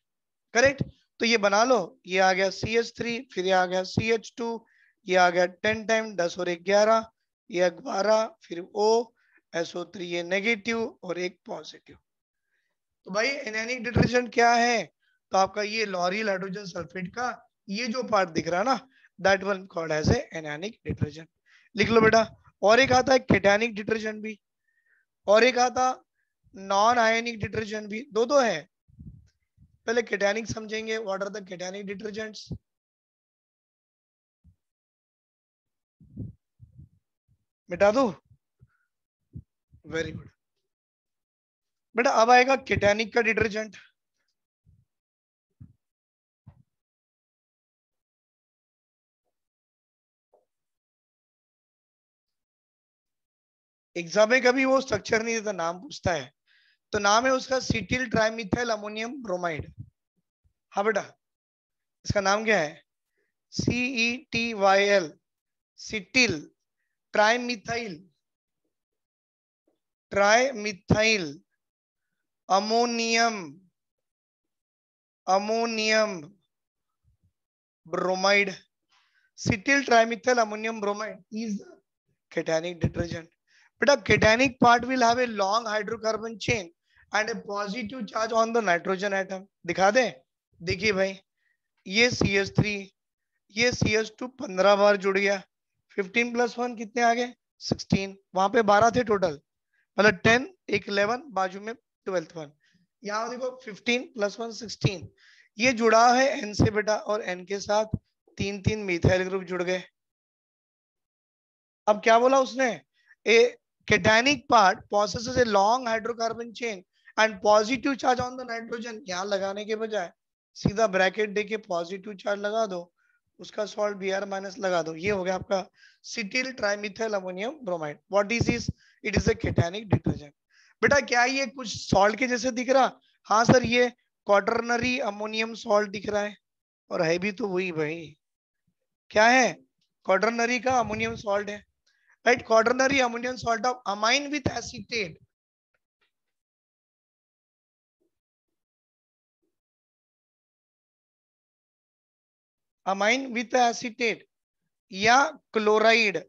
Correct तो ये बना लो, ये आ गया सी एच थ्री फिर ये आ गया सी एच टू ये आ गया टेन टाइम दस और एक ग्यारह, ये बारह, फिर ओ एसओ थ्री ये नेगेटिव और एक पॉजिटिव तो भाई एनेनिक डिटर्जेंट क्या है? तो आपका ये लॉरियल हाइड्रोजन सल्फेट का ये जो पार्ट दिख रहा है ना that one called as anionic detergent लिख लो बेटा, और एक आता है केटानिक डिटर्जेंट भी, और एक आता नॉन आयनिक डिटर्जेंट भी दो दो है। पहले केटानिक समझेंगे what are the cationic detergents मिटा दो। वेरी गुड बेटा, अब आएगा केटानिक का डिटर्जेंट एग्ज़ाम में कभी वो स्ट्रक्चर नहीं देता, नाम पूछता है। तो नाम है उसका सिटिल ट्राइमिथाइल अमोनियम ब्रोमाइड। हाँ बेटा, इसका नाम क्या है? C E T Y L cetyl trimethyl trimethyl ammonium ammonium bromide. Cetyl trimethyl ammonium bromide is cationic detergent बेटा a part will have a long hydrocarbon hydrocarbon chain a positive charge on the nitrogen atom. दिखा दे? देखिए भाई, ये सी एस थ्री ये सी एस टू पंद्रह बार जुड़ गया। 15 प्लस वन कितने आ गए? 16 वहाँ पे 12 थे टोटल मतलब 10 एक 11 बाजू में ट्वेल्थ वन यहाँ देखो 15 प्लस वन 16 ये जुड़ा है एन से बेटा और एन के साथ तीन तीन मिथाइल ग्रुप जुड़ गए। अब क्या बोला उसने? A cationic part process a long hydrocarbon chain and positive charge on the nitrogen, यहाँ लगाने के बजाय सीधा ब्रैकेट देके पॉजिटिव चार्ज लगा दो, उसका सॉल्ट बी आर माइनस लगा दो। ये हो गया आपका cetyl trimethyl ammonium bromide what is is it is a cationic detergent बेटा, क्या ये कुछ सॉल्ट के जैसे दिख रहा? हाँ सर, ये क्वाटरनरी अमोनियम सॉल्ट दिख रहा है। और है भी तो वही भाई। क्या है? क्वाटरनरी का अमोनियम सॉल्ट है। Right quaternary ammonium salt of amine with acetate. Amine with acetate या क्लोराइड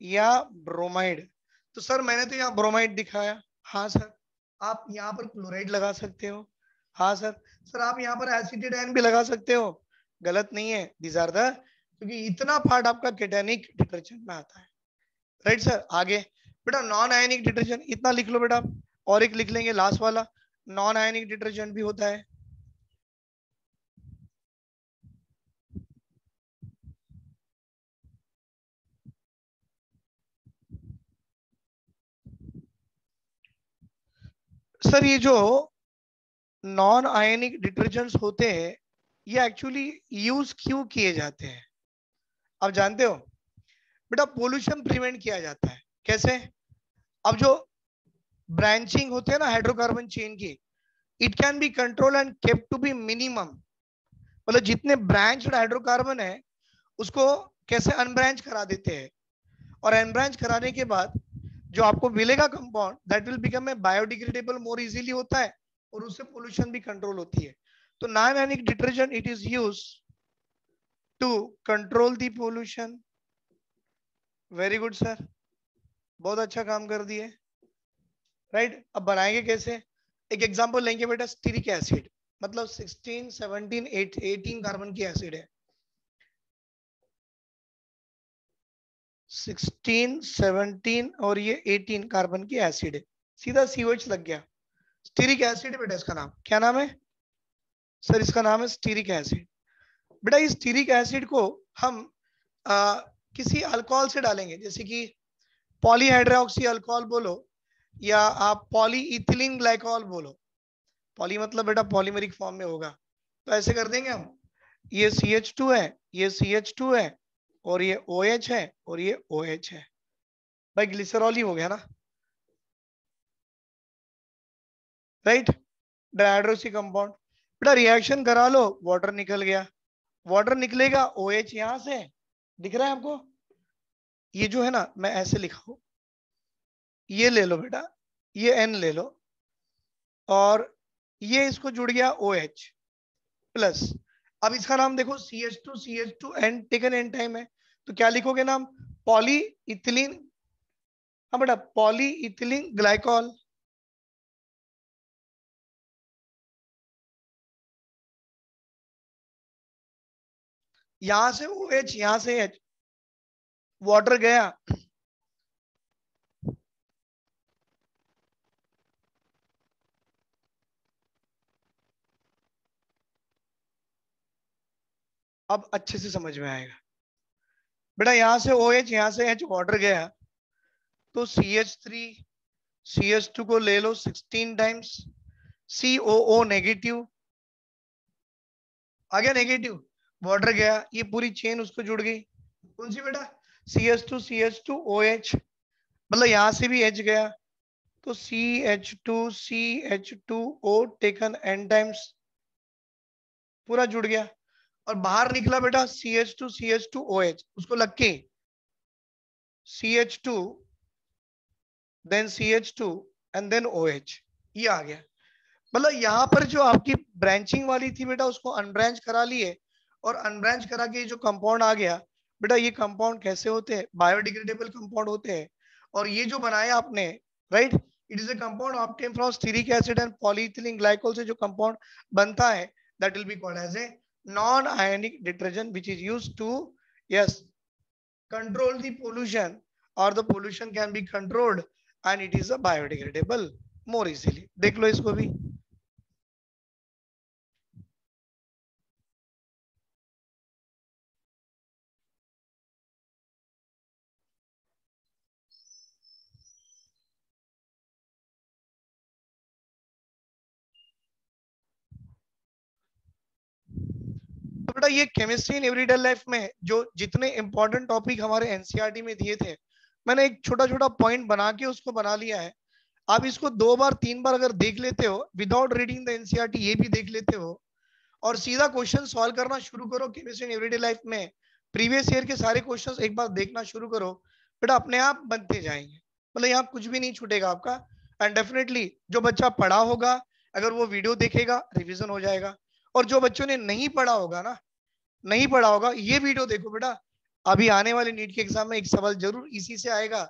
या ब्रोमाइड तो सर, मैंने तो यहाँ ब्रोमाइड दिखाया। हाँ सर, आप यहाँ पर क्लोराइड लगा सकते हो। हाँ सर सर, आप यहाँ पर एसिटेट आयन भी लगा सकते हो। गलत नहीं है दिस आर द क्योंकि इतना पार्ट आपका केटेनिक डिटर्जेंट में आता है। राइट सर आगे। बेटा नॉन आयनिक डिटर्जेंट इतना लिख लो बेटा और एक लिख लेंगे लास्ट वाला। नॉन आयनिक डिटर्जेंट भी होता है। सर, ये जो नॉन आयनिक डिटर्जेंट्स होते हैं, ये एक्चुअली यूज़ क्यों किए जाते हैं? आप जानते हो? बेटा पोल्यूशन प्रिवेंट किया जाता है। कैसे? अब जो ब्रांचिंग होते हैं ना हाइड्रोकार्बन चेन की it can be control and kept to be minimum मतलब जितने ब्रांच हाइड्रोकार्बन है, उसको कैसे अनब्रांच करा देते हैं? और अनब्रांच कराने के बाद जो आपको मिलेगा compound that will become a biodegradable more easily होता है और उससे पोल्यूशन भी कंट्रोल होती है। तो non ionic detergent it is use to control the pollution very good sir बहुत अच्छा काम कर दिए। Right right? अब बनाएँगे कैसे? एक एग्जांपल लेंगे बेटा स्टीरिक एसिड मतलब 16, 17, 8, 18 कार्बन की एसिड है। 16, 17 और ये 18 कार्बन की एसिड है। सीधा सीओएच लग गया। स्टीरिक एसिड बेटा इसका नाम। क्या नाम है? सर इसका नाम है स्टीरिक एसिड बेटा इस स्टीरिक एसिड को हम आ, किसी अल्कोहल से डालेंगे। जैसे कि पॉलीहाइड्रोक्सी अल्कोहल बोलो या आप पॉली इथिलीन ग्लाइकोल बोलो। पॉली मतलब बेटा पॉलीमेरिक फॉर्म में होगा। तो ऐसे कर देंगे हम। ये सी एच टू है ये सी एच टू है और ये ओ OH है और ये ओ OH है। भाई ग्लिसरॉल ही हो गया ना। राइट डायड्रोसी कंपाउंड बेटा रिएक्शन करा लो वाटर निकल गया। वाटर निकलेगा ओ OH यहाँ से दिख रहा है आपको ये जो है ना, मैं ऐसे लिखा हूँ ये ले लो बेटा, ये एन ले लो। और ये इसको जुड़ गया ओ OH प्लस अब इसका नाम देखो C H two C H two n taken n time है। तो क्या लिखोगे नाम? पॉली इथिलीन हाँ बेटा पॉली इथिलीन ग्लाइकॉल। यहाँ से ओ एच यहाँ से एच वाटर गया। अब अच्छे से समझ में आएगा। बेटा यहाँ से ओ एच यहाँ से एच वाटर गया तो C H three C H two को ले लो sixteen times C O O negative आ गया नेगेटिव वाटर गया, ये पूरी चेन उसको जुड़ गई। कौन सी बेटा? C H two C H two O H मतलब यहाँ से भी एच गया। तो C H two C H two O taken n times पूरा जुड़ गया। और बाहर निकला बेटा C H two C H two O H उसको लग के। C H two then C H two and then O H ये आ गया। मतलब यहाँ पर जो आपकी ब्रांचिंग वाली थी बेटा, उसको अनब्रांच करा लिए और अनब्रांच करा के जो कंपाउंड आ गया, बेटा ये कंपाउंड कैसे होते हैं? बायोडिग्रेडेबल कंपाउंड होते हैं। और ये जो बनाया आपने right it is a compound obtain from stearic acid and polyethylene glycol से जो कंपाउंड बनता है that will be called as a non ionic detergent which is used to yes control the pollution or the pollution can be controlled and it is a biodegradable more easily देख लो इसको भी बेटा ये केमिस्ट्री इन एवरीडे लाइफ में जो जितने इंपॉर्टेंट टॉपिक हमारे एनसीईआरटी में दिए थे, मैंने एक छोटा छोटा पॉइंट बना के उसको बना लिया है। आप इसको दो बार, तीन बार अगर देख लेते हो विदाउट रीडिंग द एनसीईआरटी ये भी देख लेते हो। और सीधा क्वेश्चन सॉल्व करना शुरू करो केमिस्ट्री इन एवरीडे लाइफ में। प्रीवियस ईयर के सारे क्वेश्चन एक बार देखना शुरू करो। बेटा, अपने आप बनते जाएँगे। मतलब यहाँ कुछ भी नहीं छूटेगा आपका। एंड डेफिनेटली जो बच्चा पढ़ा होगा, अगर वो वीडियो देखेगा रिविजन हो जाएगा। और जो बच्चों ने नहीं पढ़ा होगा ना नहीं पढ़ा होगा। ये वीडियो देखो बेटा। अभी आने वाले नीट के एग्ज़ाम में एक सवाल ज़रूर इसी से आएगा।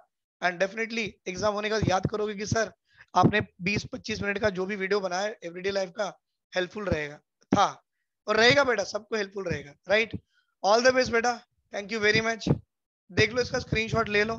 एंड डेफिनेटली एग्ज़ाम होने का याद करोगे कि सर, आपने 20-25 मिनट का जो भी वीडियो बनाया एवरीडे लाइफ का हेल्पफुल रहेगा। था। और रहेगा बेटा, सबको हेल्पफुल रहेगा राइट ऑल द बेस्ट बेटा। थैंक यू वेरी मच देख लो इसका स्क्रीनशॉट ले लो।